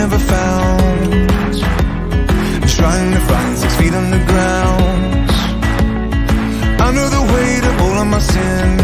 never found. I'm Trying to find six feet underground I know the weight of all of my sins.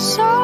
Rise,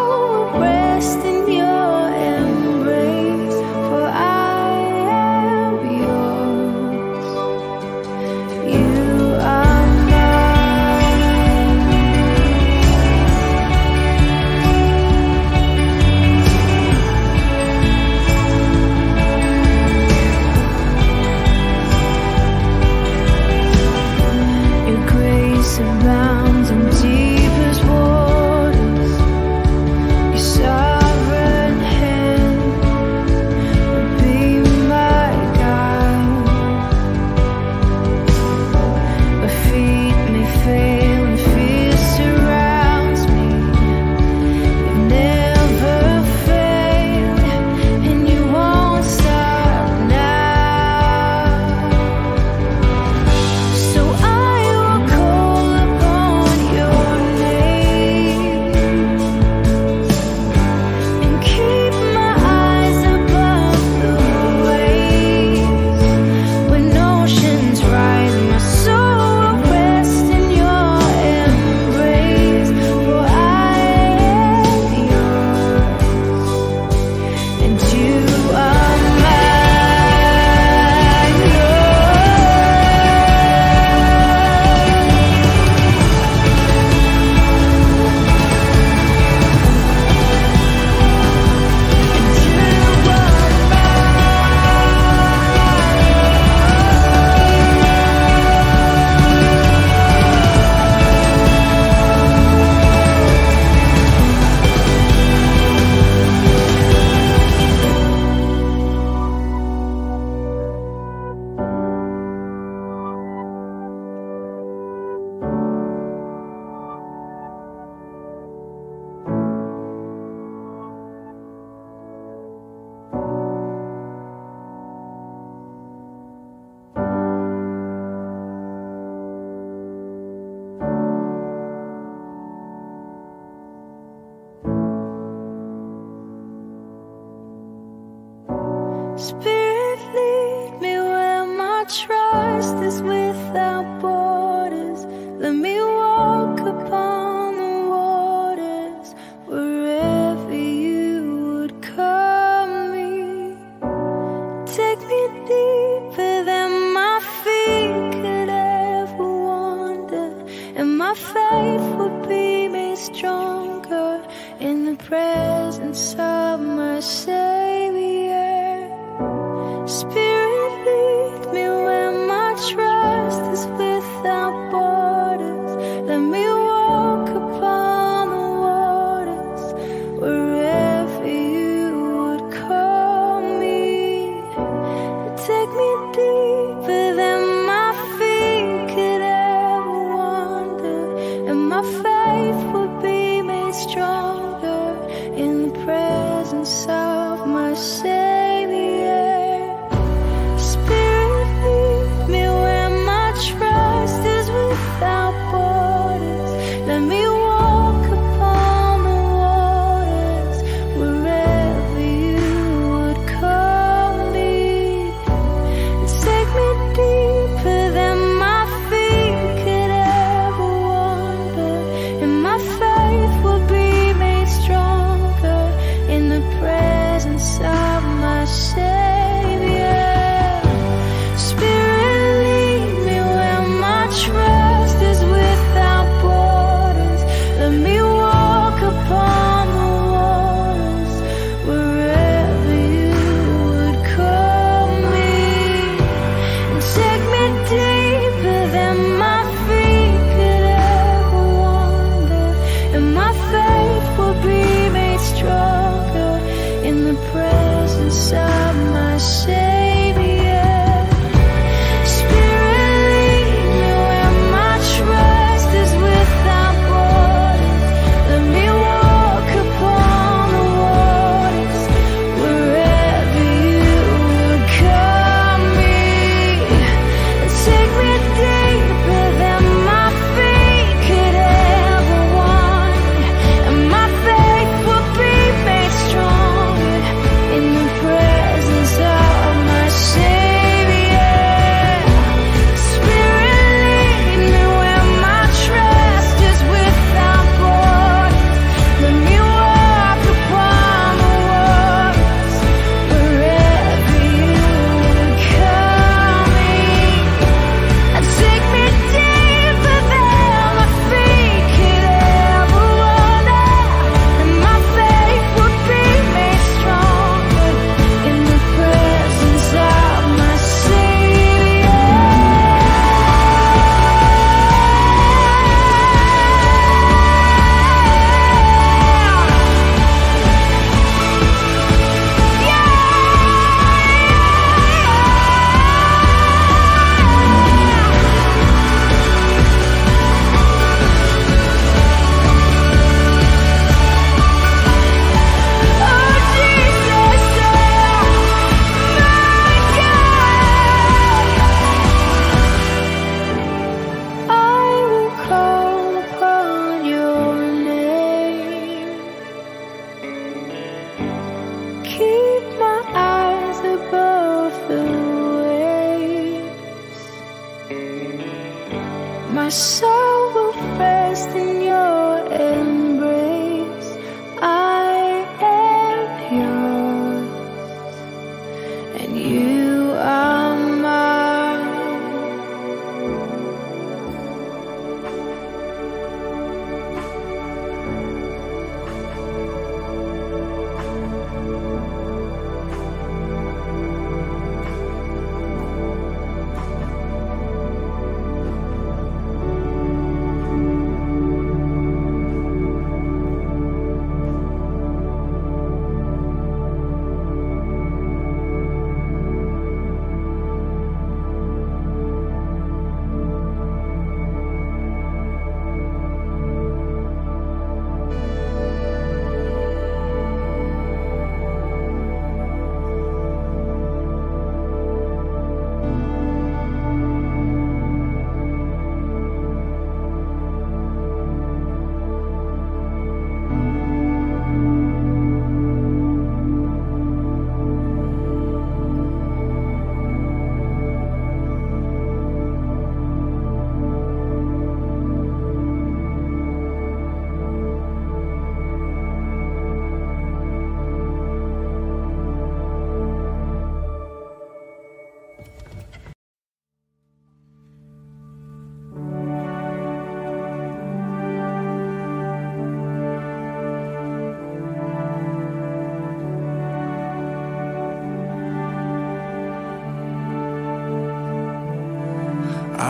waves.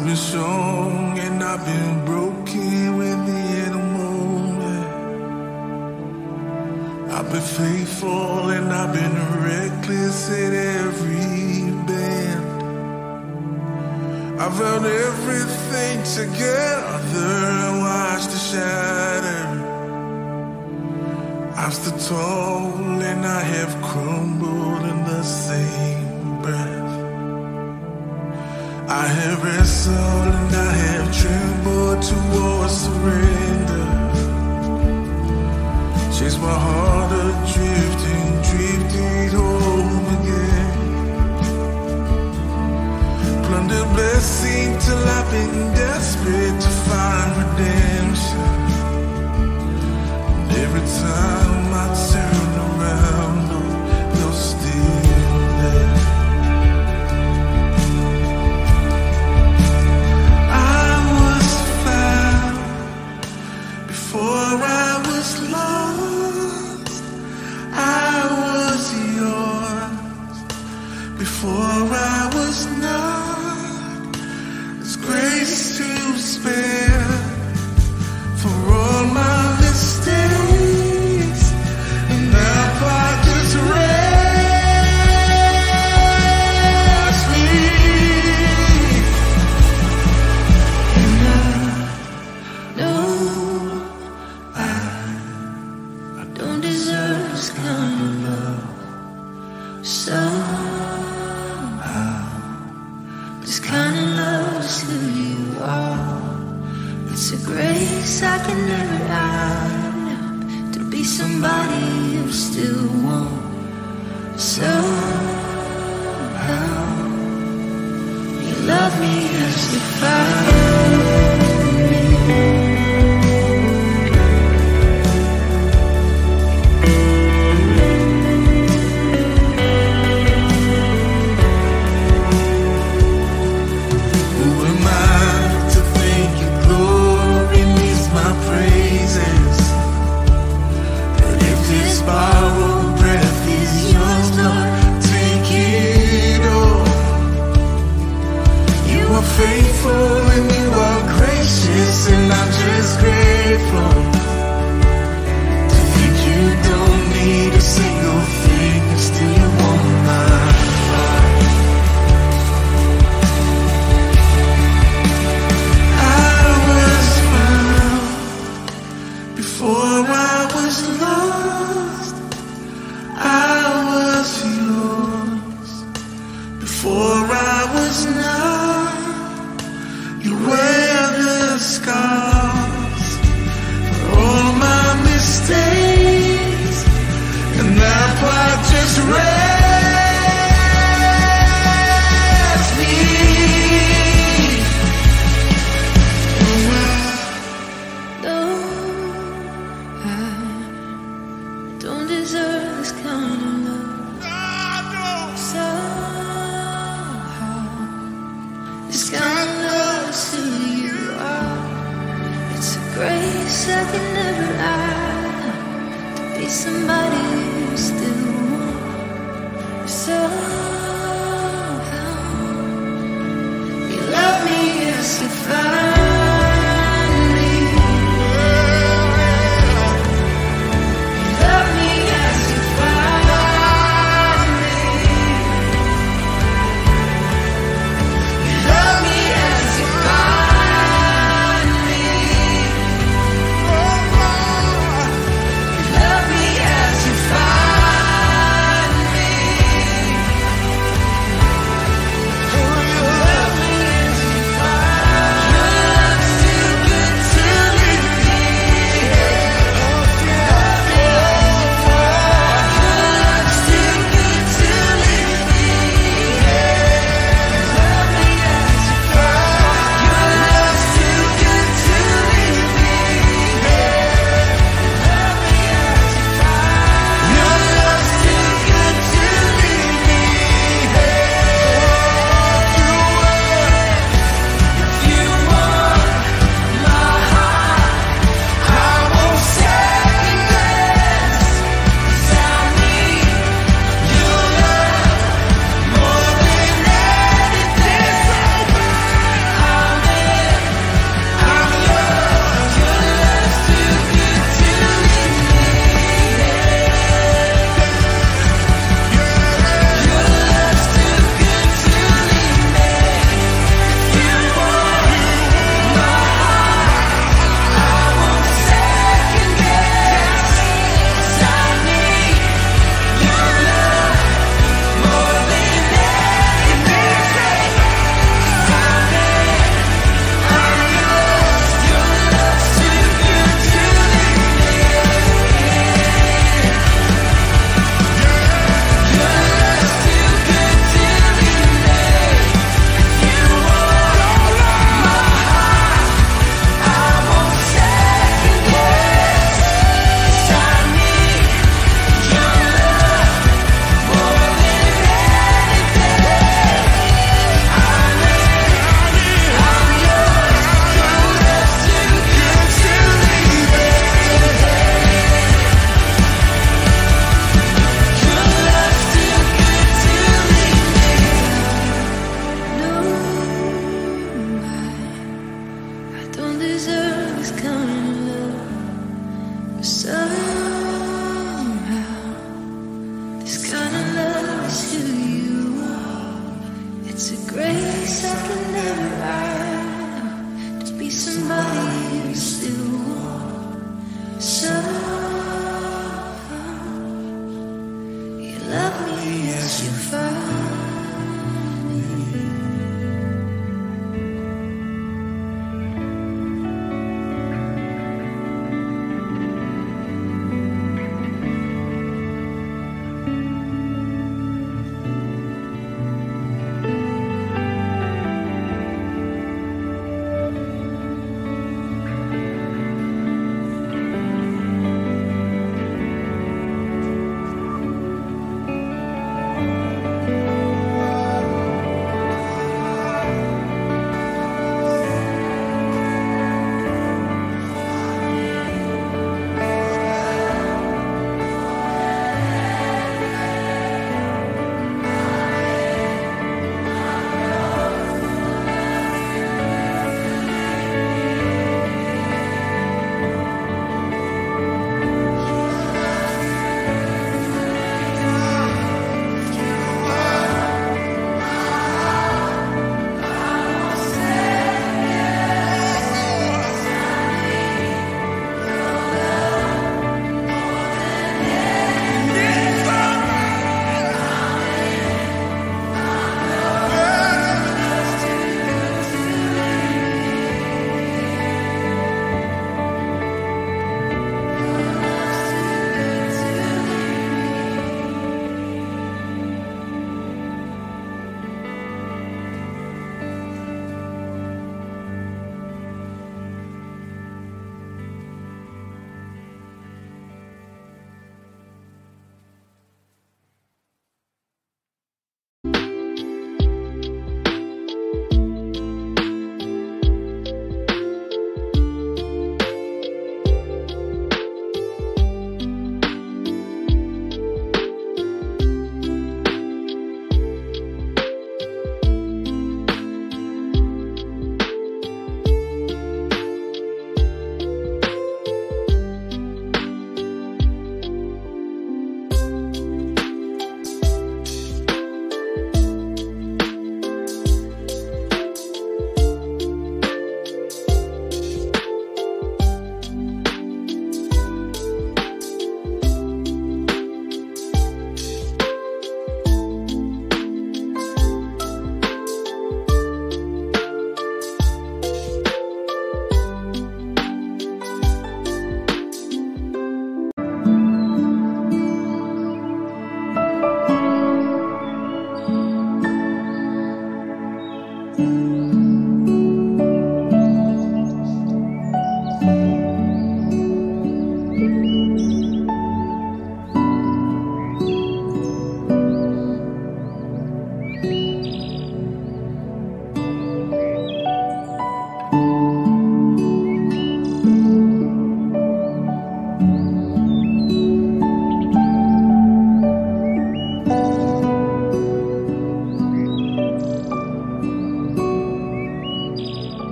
I've been strong and I've been broken within a moment. I've been faithful and I've been reckless in every bend. I've held everything together and watched the shatter. I'm still tall and I have crumbled in the sea. every soul and I have trembled towards surrender. Chase my heart adrift drifted home again. Plundered blessing till I've been desperate to find redemption. And every time I turn. alright.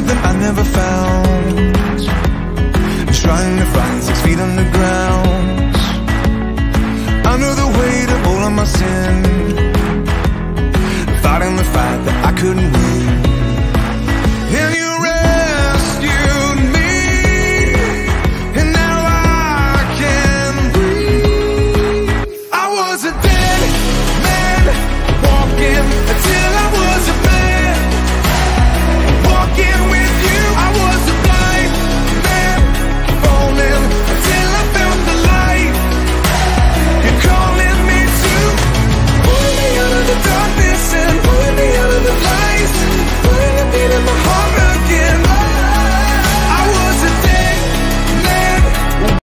Something I never found. Trying to find six feet underground. Under the weight of all of my sin. Fighting the fight that I couldn't win.